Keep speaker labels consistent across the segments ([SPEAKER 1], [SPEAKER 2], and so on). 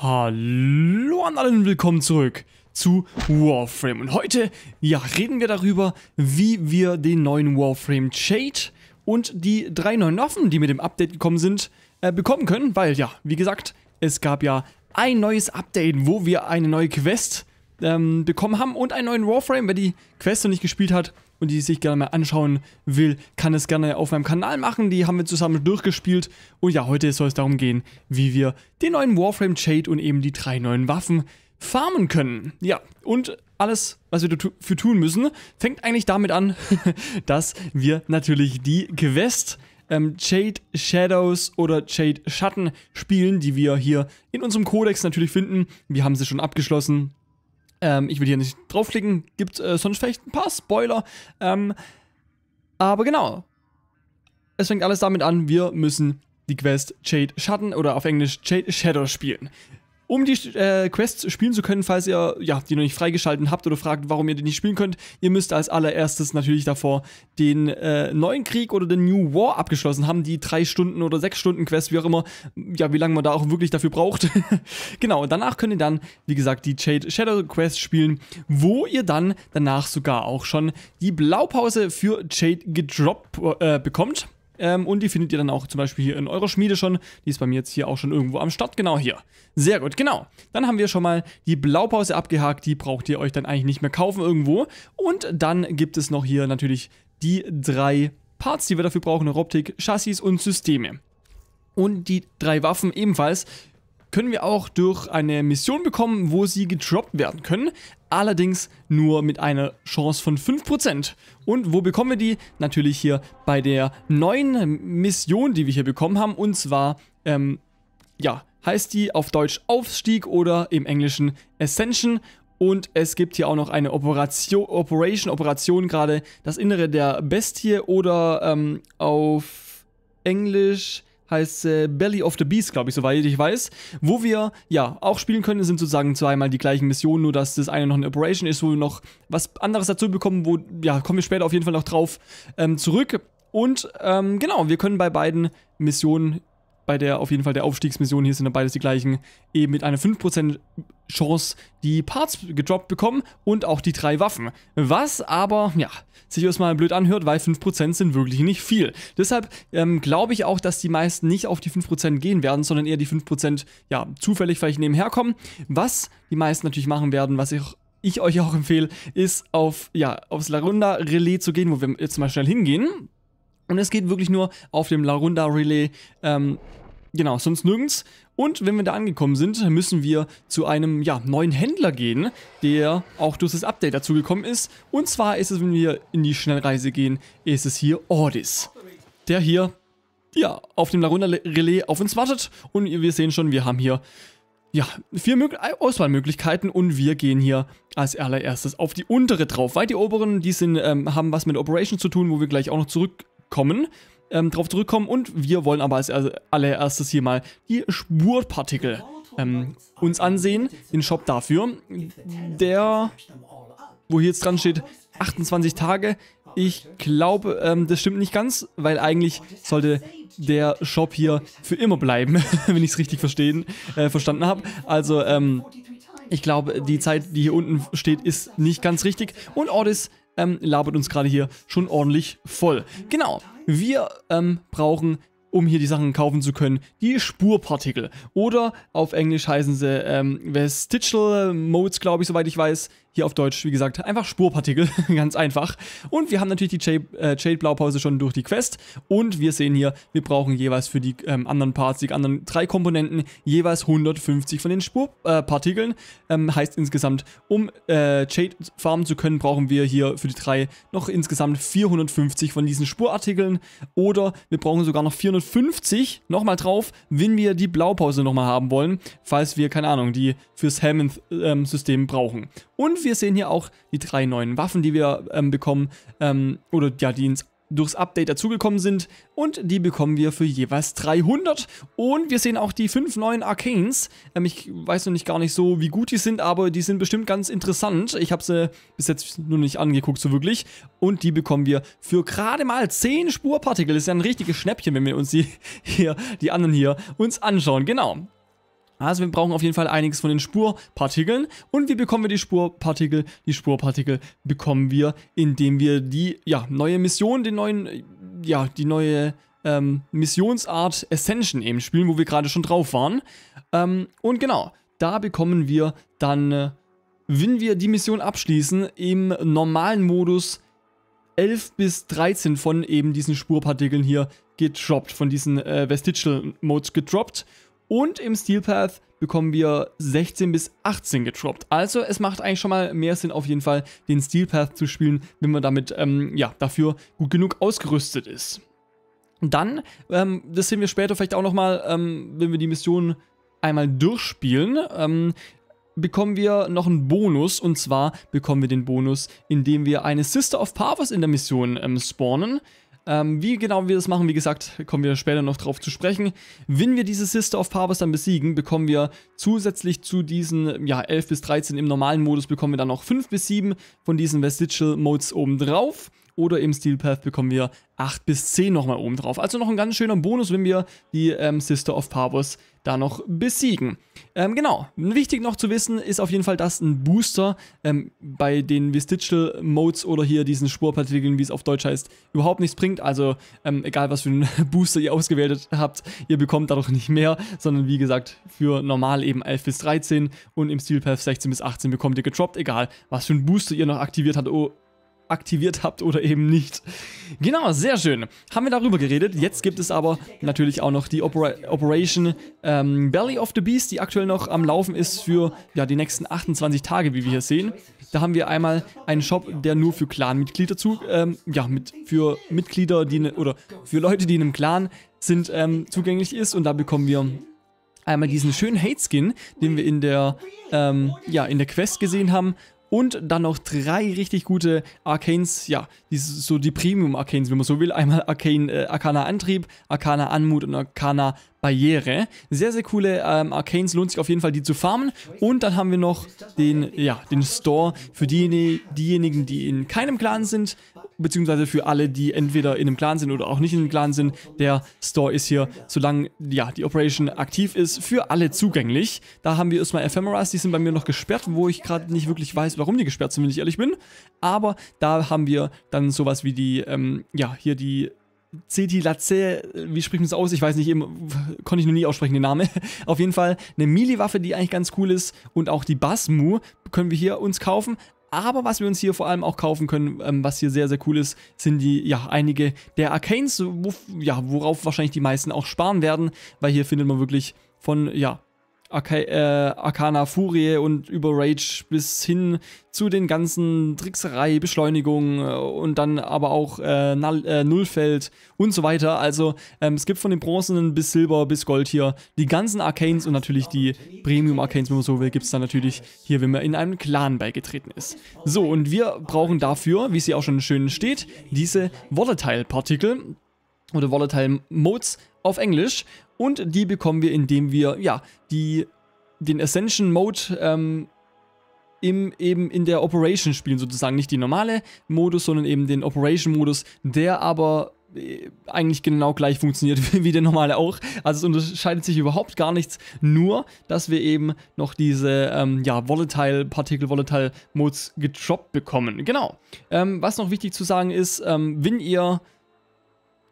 [SPEAKER 1] Hallo an allen, willkommen zurück zu Warframe. Und heute, ja, reden wir darüber, wie wir den neuen Warframe Shade und die drei neuen Waffen, die mit dem Update gekommen sind, äh, bekommen können. Weil, ja, wie gesagt, es gab ja ein neues Update, wo wir eine neue Quest ähm, bekommen haben und einen neuen Warframe. Wer die Quest noch nicht gespielt hat und die sich gerne mal anschauen will, kann es gerne auf meinem Kanal machen. Die haben wir zusammen durchgespielt. Und ja, heute soll es darum gehen, wie wir den neuen Warframe Shade und eben die drei neuen Waffen farmen können. Ja, und alles, was wir dafür tun müssen, fängt eigentlich damit an, dass wir natürlich die Quest ähm, Shade Shadows oder Shade Schatten spielen, die wir hier in unserem Kodex natürlich finden. Wir haben sie schon abgeschlossen. Ähm, ich will hier nicht draufklicken, gibt äh, sonst vielleicht ein paar Spoiler. Ähm, aber genau. Es fängt alles damit an, wir müssen die Quest Shade Schatten oder auf Englisch Shade Shadows spielen. Um die äh, Quests spielen zu können, falls ihr ja, die noch nicht freigeschalten habt oder fragt, warum ihr die nicht spielen könnt, ihr müsst als allererstes natürlich davor den äh, neuen Krieg oder den New War abgeschlossen haben, die drei Stunden oder sechs Stunden Quest, wie auch immer, ja, wie lange man da auch wirklich dafür braucht. genau, danach könnt ihr dann, wie gesagt, die Jade Shadow Quest spielen, wo ihr dann danach sogar auch schon die Blaupause für Jade gedroppt äh, bekommt. Ähm, und die findet ihr dann auch zum Beispiel hier in eurer Schmiede schon. Die ist bei mir jetzt hier auch schon irgendwo am Start. Genau hier. Sehr gut, genau. Dann haben wir schon mal die Blaupause abgehakt. Die braucht ihr euch dann eigentlich nicht mehr kaufen irgendwo. Und dann gibt es noch hier natürlich die drei Parts, die wir dafür brauchen. Optik, Chassis und Systeme. Und die drei Waffen ebenfalls können wir auch durch eine Mission bekommen, wo sie gedroppt werden können. Allerdings nur mit einer Chance von 5%. Und wo bekommen wir die? Natürlich hier bei der neuen Mission, die wir hier bekommen haben. Und zwar, ähm, ja, heißt die auf Deutsch Aufstieg oder im Englischen Ascension. Und es gibt hier auch noch eine Operation, Operation, Operation gerade das Innere der Bestie oder ähm, auf Englisch heißt äh, Belly of the Beast, glaube ich, soweit ich weiß. Wo wir, ja, auch spielen können, sind sozusagen zweimal die gleichen Missionen, nur dass das eine noch eine Operation ist, wo wir noch was anderes dazu bekommen, wo, ja, kommen wir später auf jeden Fall noch drauf ähm, zurück. Und ähm, genau, wir können bei beiden Missionen bei der auf jeden Fall der Aufstiegsmission, hier sind dann beides die gleichen, eben mit einer 5% Chance die Parts gedroppt bekommen und auch die drei Waffen. Was aber, ja, sich erstmal blöd anhört, weil 5% sind wirklich nicht viel. Deshalb ähm, glaube ich auch, dass die meisten nicht auf die 5% gehen werden, sondern eher die 5% ja, zufällig vielleicht nebenher kommen. Was die meisten natürlich machen werden, was ich ich euch auch empfehle, ist auf, ja, aufs Larunda Relais zu gehen, wo wir jetzt mal schnell hingehen. Und es geht wirklich nur auf dem Larunda Relay, ähm, genau, sonst nirgends. Und wenn wir da angekommen sind, müssen wir zu einem ja, neuen Händler gehen, der auch durch das Update dazugekommen ist. Und zwar ist es, wenn wir in die Schnellreise gehen, ist es hier Ordis. Der hier, ja, auf dem Larunda Relais auf uns wartet. Und wir sehen schon, wir haben hier ja, vier Mö Auswahlmöglichkeiten und wir gehen hier als allererstes auf die untere drauf, weil die oberen, die sind, ähm, haben was mit Operation zu tun, wo wir gleich auch noch zurück kommen, ähm, drauf zurückkommen. Und wir wollen aber als allererstes hier mal die Spurpartikel ähm, uns ansehen. Den Shop dafür. Der, wo hier jetzt dran steht, 28 Tage. Ich glaube, ähm, das stimmt nicht ganz, weil eigentlich sollte der Shop hier für immer bleiben, wenn ich es richtig verstehen, äh, verstanden habe. Also, ähm, ich glaube, die Zeit, die hier unten steht, ist nicht ganz richtig. Und Ordis ähm, labert uns gerade hier schon ordentlich voll. Genau, wir ähm, brauchen um hier die Sachen kaufen zu können, die Spurpartikel. Oder auf Englisch heißen sie ähm, Vestigial Modes, glaube ich, soweit ich weiß. Hier auf Deutsch, wie gesagt, einfach Spurpartikel, ganz einfach. Und wir haben natürlich die Jade-Blaupause äh, schon durch die Quest. Und wir sehen hier, wir brauchen jeweils für die ähm, anderen Parts, die anderen drei Komponenten, jeweils 150 von den Spurpartikeln. Äh, ähm, heißt insgesamt, um äh, Jade farmen zu können, brauchen wir hier für die drei noch insgesamt 450 von diesen Spurartikeln. Oder wir brauchen sogar noch 450 nochmal drauf, wenn wir die Blaupause nochmal haben wollen, falls wir, keine Ahnung, die fürs Hammond-System ähm, brauchen. Und wir sehen hier auch die drei neuen Waffen, die wir ähm, bekommen, ähm, oder ja, die ins durchs Update dazugekommen sind und die bekommen wir für jeweils 300 und wir sehen auch die fünf neuen Arcanes. Ähm, ich weiß noch nicht gar nicht so, wie gut die sind, aber die sind bestimmt ganz interessant. Ich habe sie bis jetzt nur nicht angeguckt so wirklich und die bekommen wir für gerade mal 10 Spurpartikel. Das ist ja ein richtiges Schnäppchen, wenn wir uns die hier, die anderen hier uns anschauen. Genau. Also wir brauchen auf jeden Fall einiges von den Spurpartikeln. Und wie bekommen wir die Spurpartikel? Die Spurpartikel bekommen wir, indem wir die ja, neue Mission, den neuen, ja, die neue ähm, Missionsart Ascension eben spielen, wo wir gerade schon drauf waren. Ähm, und genau, da bekommen wir dann, äh, wenn wir die Mission abschließen, im normalen Modus 11 bis 13 von eben diesen Spurpartikeln hier gedroppt, von diesen äh, Vestigial Modes gedroppt. Und im Steel Path bekommen wir 16 bis 18 gedroppt. Also es macht eigentlich schon mal mehr Sinn, auf jeden Fall den Steel Path zu spielen, wenn man damit ähm, ja, dafür gut genug ausgerüstet ist. Dann, ähm, das sehen wir später vielleicht auch nochmal, ähm, wenn wir die Mission einmal durchspielen, ähm, bekommen wir noch einen Bonus und zwar bekommen wir den Bonus, indem wir eine Sister of Parvus in der Mission ähm, spawnen. Ähm, wie genau wir das machen, wie gesagt, kommen wir später noch drauf zu sprechen. Wenn wir diese Sister of Powers dann besiegen, bekommen wir zusätzlich zu diesen ja, 11 bis 13 im normalen Modus, bekommen wir dann noch 5 bis 7 von diesen Vestigial Modes oben drauf. Oder im Steel Path bekommen wir 8 bis 10 nochmal oben drauf. Also noch ein ganz schöner Bonus, wenn wir die ähm, Sister of Powers da noch besiegen. Ähm, genau, wichtig noch zu wissen ist auf jeden Fall, dass ein Booster ähm, bei den Vestigial Modes oder hier diesen Spurpartikeln, wie es auf Deutsch heißt, überhaupt nichts bringt. Also ähm, egal was für einen Booster ihr ausgewählt habt, ihr bekommt dadurch nicht mehr, sondern wie gesagt für normal eben 11 bis 13 und im Steel Path 16 bis 18 bekommt ihr gedroppt, egal was für einen Booster ihr noch aktiviert habt aktiviert habt oder eben nicht. Genau, sehr schön. Haben wir darüber geredet. Jetzt gibt es aber natürlich auch noch die Opera Operation ähm, Belly of the Beast, die aktuell noch am Laufen ist für ja, die nächsten 28 Tage, wie wir hier sehen. Da haben wir einmal einen Shop, der nur für Clan-Mitglieder zu, ähm, ja, mit, für Mitglieder, die, ne, oder für Leute, die in einem Clan sind, ähm, zugänglich ist. Und da bekommen wir einmal diesen schönen Hate-Skin, den wir in der, ähm, ja, in der Quest gesehen haben und dann noch drei richtig gute Arcanes, ja, die, so die Premium-Arcanes, wenn man so will. Einmal Arcane, äh, Arcana Antrieb, Arcana Anmut und Arcana Barriere. Sehr, sehr coole ähm, Arcanes, lohnt sich auf jeden Fall, die zu farmen. Und dann haben wir noch den, ja, den Store für die, diejenigen, die in keinem Clan sind, beziehungsweise für alle, die entweder in einem Clan sind oder auch nicht in einem Clan sind. Der Store ist hier, solange ja, die Operation aktiv ist, für alle zugänglich. Da haben wir erstmal Ephemeras, die sind bei mir noch gesperrt, wo ich gerade nicht wirklich weiß, warum die gesperrt sind, wenn ich ehrlich bin. Aber da haben wir dann sowas wie die, ähm, ja, hier die Ceti Lacer, wie spricht man es aus? Ich weiß nicht, eben, konnte ich noch nie aussprechen, den Namen. Auf jeden Fall eine Melee-Waffe, die eigentlich ganz cool ist. Und auch die Basmu können wir hier uns kaufen. Aber was wir uns hier vor allem auch kaufen können, ähm, was hier sehr, sehr cool ist, sind die, ja, einige der Arcanes, wo, ja, worauf wahrscheinlich die meisten auch sparen werden, weil hier findet man wirklich von, ja, Arca äh, Arcana Furie und über Rage bis hin zu den ganzen Trickserei, Beschleunigung äh, und dann aber auch äh, Null, äh, Nullfeld und so weiter. Also ähm, es gibt von den Bronzenen bis Silber bis Gold hier die ganzen Arcanes und natürlich die Premium Arcanes, wenn man so will, gibt es dann natürlich hier, wenn man in einem Clan beigetreten ist. So, und wir brauchen dafür, wie es hier auch schon schön steht, diese Volatile-Partikel oder Volatile Modes auf Englisch und die bekommen wir, indem wir, ja, die, den Ascension Mode ähm, im, eben in der Operation spielen, sozusagen. Nicht die normale Modus, sondern eben den Operation-Modus, der aber äh, eigentlich genau gleich funktioniert wie der normale auch. Also es unterscheidet sich überhaupt gar nichts, nur dass wir eben noch diese ähm, ja, Volatile Partikel Volatile Modes gedroppt bekommen. Genau. Ähm, was noch wichtig zu sagen ist, ähm, wenn ihr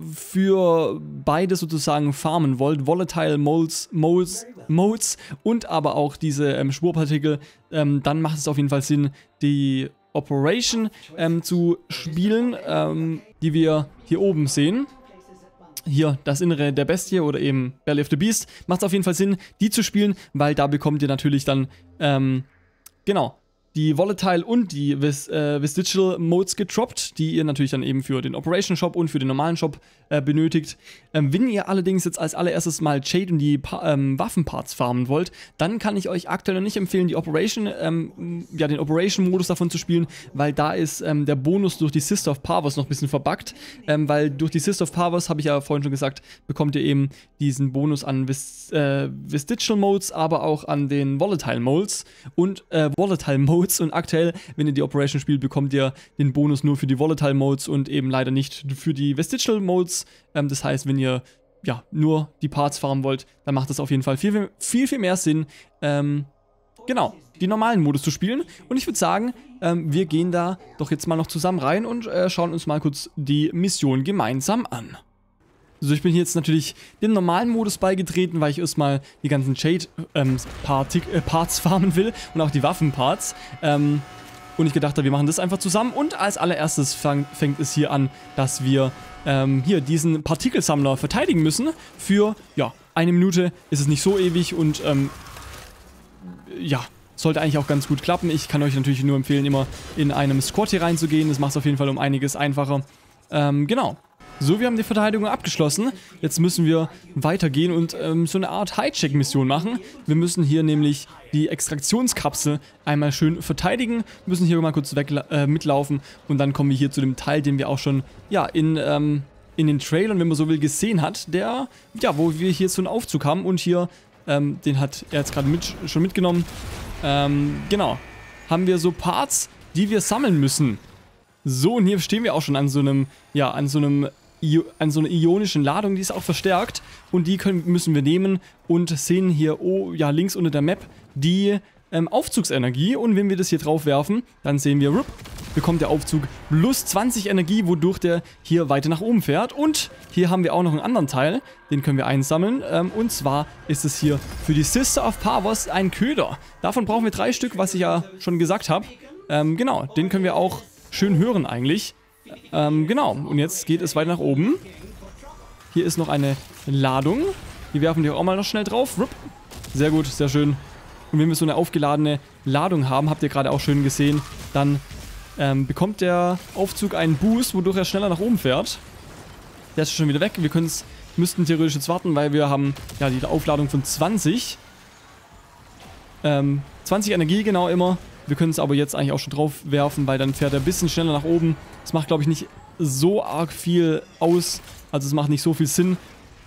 [SPEAKER 1] für beide sozusagen farmen wollt, Volatile Modes, Modes, Modes und aber auch diese ähm, Spurpartikel, ähm, dann macht es auf jeden Fall Sinn, die Operation ähm, zu spielen, ähm, die wir hier oben sehen. Hier, das Innere der Bestie oder eben Belly of the Beast, macht es auf jeden Fall Sinn, die zu spielen, weil da bekommt ihr natürlich dann, ähm, genau, die Volatile und die Vis, äh, Vestigial Modes getroppt, die ihr natürlich dann eben für den Operation Shop und für den normalen Shop äh, benötigt. Ähm, wenn ihr allerdings jetzt als allererstes mal Jade und die pa ähm, Waffenparts farmen wollt, dann kann ich euch aktuell noch nicht empfehlen, die Operation, ähm, ja, den Operation-Modus davon zu spielen, weil da ist ähm, der Bonus durch die Sister of Powers noch ein bisschen verbuggt, ähm, weil durch die Sister of Powers, habe ich ja vorhin schon gesagt, bekommt ihr eben diesen Bonus an Vis äh, Vestigial Modes, aber auch an den Volatile Modes und äh, Volatile Modes Modes und aktuell, wenn ihr die Operation spielt, bekommt ihr den Bonus nur für die Volatile Modes und eben leider nicht für die Vestigial Modes. Ähm, das heißt, wenn ihr ja, nur die Parts farmen wollt, dann macht das auf jeden Fall viel, viel, viel mehr Sinn, ähm, genau, die normalen Modus zu spielen. Und ich würde sagen, ähm, wir gehen da doch jetzt mal noch zusammen rein und äh, schauen uns mal kurz die Mission gemeinsam an. Also ich bin jetzt natürlich dem normalen Modus beigetreten, weil ich erstmal die ganzen Shade-Parts ähm, äh, farmen will und auch die Waffenparts. Ähm, und ich gedacht habe, wir machen das einfach zusammen. Und als allererstes fang, fängt es hier an, dass wir ähm, hier diesen Partikelsammler verteidigen müssen. Für, ja, eine Minute ist es nicht so ewig und, ähm, ja, sollte eigentlich auch ganz gut klappen. Ich kann euch natürlich nur empfehlen, immer in einem Squad hier reinzugehen. Das macht es auf jeden Fall um einiges einfacher. Ähm, genau. So, wir haben die Verteidigung abgeschlossen. Jetzt müssen wir weitergehen und ähm, so eine Art Hijack-Mission machen. Wir müssen hier nämlich die Extraktionskapsel einmal schön verteidigen, müssen hier mal kurz weg, äh, mitlaufen und dann kommen wir hier zu dem Teil, den wir auch schon, ja, in, ähm, in den Trailern, wenn man so will, gesehen hat, der, ja, wo wir hier so einen Aufzug haben und hier, ähm, den hat er jetzt gerade mit, schon mitgenommen. Ähm, genau, haben wir so Parts, die wir sammeln müssen. So, und hier stehen wir auch schon an so einem, ja, an so einem an so einer ionischen Ladung, die ist auch verstärkt und die können, müssen wir nehmen und sehen hier oh, ja, links unter der Map die ähm, Aufzugsenergie und wenn wir das hier drauf werfen, dann sehen wir, rup, bekommt der Aufzug plus 20 Energie, wodurch der hier weiter nach oben fährt und hier haben wir auch noch einen anderen Teil, den können wir einsammeln ähm, und zwar ist es hier für die Sister of Powers ein Köder. Davon brauchen wir drei Stück, was ich ja schon gesagt habe. Ähm, genau, den können wir auch schön hören eigentlich. Ähm, genau, und jetzt geht es weiter nach oben. Hier ist noch eine Ladung. Die werfen wir auch mal noch schnell drauf. Sehr gut, sehr schön. Und wenn wir so eine aufgeladene Ladung haben, habt ihr gerade auch schön gesehen, dann ähm, bekommt der Aufzug einen Boost, wodurch er schneller nach oben fährt. Der ist schon wieder weg. Wir müssten theoretisch jetzt warten, weil wir haben ja die Aufladung von 20. Ähm, 20 Energie genau immer. Wir können es aber jetzt eigentlich auch schon drauf werfen, weil dann fährt er ein bisschen schneller nach oben. Das macht, glaube ich, nicht so arg viel aus. Also es macht nicht so viel Sinn,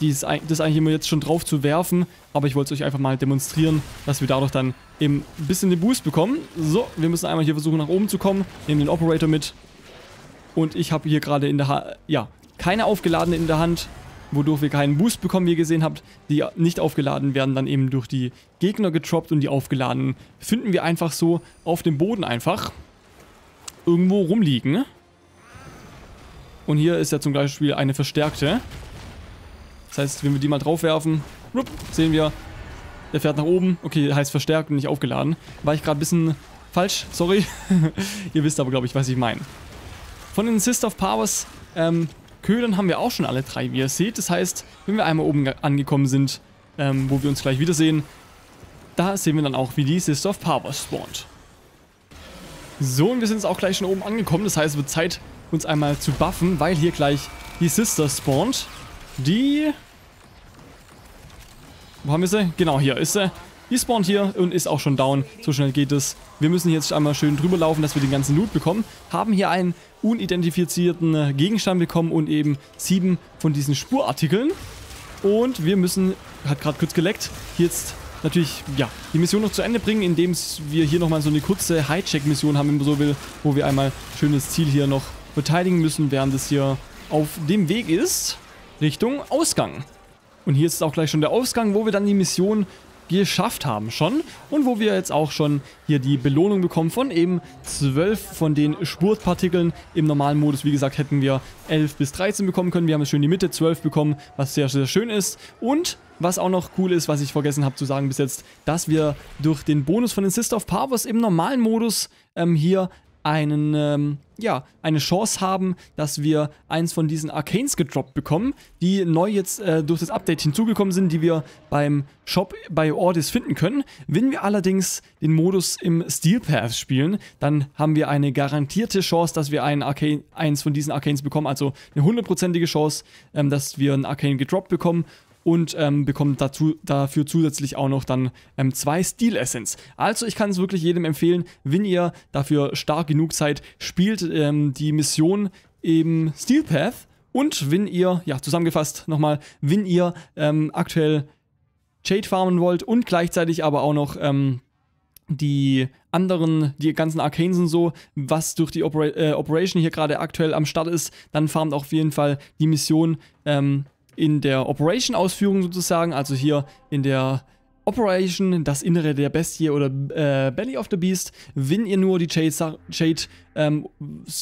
[SPEAKER 1] dies, das eigentlich immer jetzt schon drauf zu werfen. Aber ich wollte es euch einfach mal demonstrieren, dass wir dadurch dann eben ein bisschen den Boost bekommen. So, wir müssen einmal hier versuchen nach oben zu kommen. Nehmen den Operator mit. Und ich habe hier gerade in der Hand, ja, keine aufgeladene in der Hand wodurch wir keinen Boost bekommen, wie ihr gesehen habt. Die nicht aufgeladen werden dann eben durch die Gegner getroppt und die aufgeladenen finden wir einfach so auf dem Boden einfach irgendwo rumliegen. Und hier ist ja zum Beispiel eine verstärkte. Das heißt, wenn wir die mal drauf werfen, sehen wir, der fährt nach oben. Okay, heißt verstärkt und nicht aufgeladen. War ich gerade ein bisschen falsch, sorry. ihr wisst aber, glaube ich, was ich meine. Von den Sister of Powers ähm, Ködern haben wir auch schon alle drei, wie ihr seht. Das heißt, wenn wir einmal oben angekommen sind, ähm, wo wir uns gleich wiedersehen, da sehen wir dann auch, wie die Sister of Power spawnt. So, und wir sind jetzt auch gleich schon oben angekommen. Das heißt, es wird Zeit, uns einmal zu buffen, weil hier gleich die Sister spawnt. Die... Wo haben wir sie? Genau, hier ist sie. Die spawnt hier und ist auch schon down. So schnell geht es. Wir müssen jetzt einmal schön drüber laufen, dass wir den ganzen Loot bekommen. Haben hier einen unidentifizierten Gegenstand bekommen und eben sieben von diesen Spurartikeln. Und wir müssen, hat gerade kurz geleckt, jetzt natürlich, ja, die Mission noch zu Ende bringen, indem wir hier nochmal so eine kurze High-Check-Mission haben, wenn man so will, wo wir einmal schönes Ziel hier noch verteidigen müssen, während es hier auf dem Weg ist, Richtung Ausgang. Und hier ist auch gleich schon der Ausgang, wo wir dann die Mission geschafft haben schon und wo wir jetzt auch schon hier die Belohnung bekommen von eben 12 von den Spurtpartikeln. Im normalen Modus, wie gesagt, hätten wir 11 bis 13 bekommen können. Wir haben jetzt schön die Mitte 12 bekommen, was sehr, sehr schön ist. Und was auch noch cool ist, was ich vergessen habe zu sagen bis jetzt, dass wir durch den Bonus von den Sister of Powers im normalen Modus ähm, hier einen, ähm, ja, eine Chance haben, dass wir eins von diesen Arcanes gedroppt bekommen, die neu jetzt äh, durch das Update hinzugekommen sind, die wir beim Shop bei Ordis finden können. Wenn wir allerdings den Modus im Steel Path spielen, dann haben wir eine garantierte Chance, dass wir einen Arcane, eins von diesen Arcanes bekommen, also eine hundertprozentige Chance, ähm, dass wir einen Arcane gedroppt bekommen und ähm, bekommt dazu, dafür zusätzlich auch noch dann ähm, zwei Steel Essence. Also ich kann es wirklich jedem empfehlen, wenn ihr dafür stark genug seid, spielt ähm, die Mission im Steel Path und wenn ihr, ja zusammengefasst nochmal, wenn ihr ähm, aktuell Jade farmen wollt und gleichzeitig aber auch noch ähm, die anderen, die ganzen Arcanes und so, was durch die Opera äh, Operation hier gerade aktuell am Start ist, dann farmt auch auf jeden Fall die Mission ähm, in der Operation-Ausführung sozusagen, also hier in der Operation, das Innere der Bestie oder äh, Belly of the Beast. Wenn ihr nur die Jade, Jade ähm,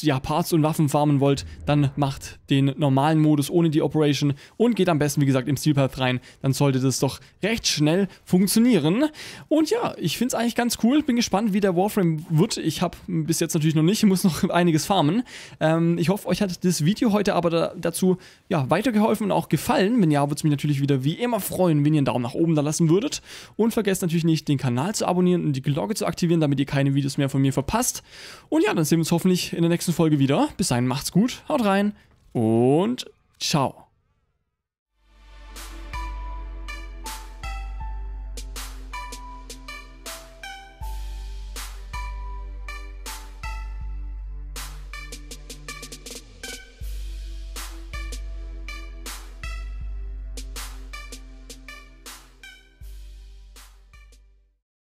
[SPEAKER 1] ja, Parts und Waffen farmen wollt, dann macht den normalen Modus ohne die Operation und geht am besten, wie gesagt, im Steel Path rein. Dann sollte das doch recht schnell funktionieren. Und ja, ich finde es eigentlich ganz cool. Bin gespannt, wie der Warframe wird. Ich habe bis jetzt natürlich noch nicht, muss noch einiges farmen. Ähm, ich hoffe, euch hat das Video heute aber da, dazu ja, weitergeholfen und auch gefallen. Wenn ja, würde es mich natürlich wieder wie immer freuen, wenn ihr einen Daumen nach oben da lassen würdet. Und vergesst natürlich nicht, den Kanal zu abonnieren und die Glocke zu aktivieren, damit ihr keine Videos mehr von mir verpasst. Und ja, dann sehen wir uns hoffentlich in der nächsten Folge wieder. Bis dahin macht's gut, haut rein und ciao.